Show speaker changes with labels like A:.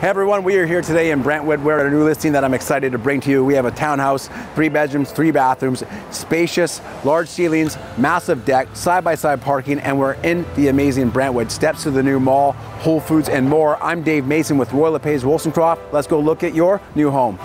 A: Hey everyone, we are here today in Brentwood. We're at a new listing that I'm excited to bring to you. We have a townhouse, three bedrooms, three bathrooms, spacious, large ceilings, massive deck, side-by-side parking, and we're in the amazing Brentwood. Steps to the new mall, Whole Foods, and more. I'm Dave Masson with Royal LePage Wolstencroft. Let's go look at your new home.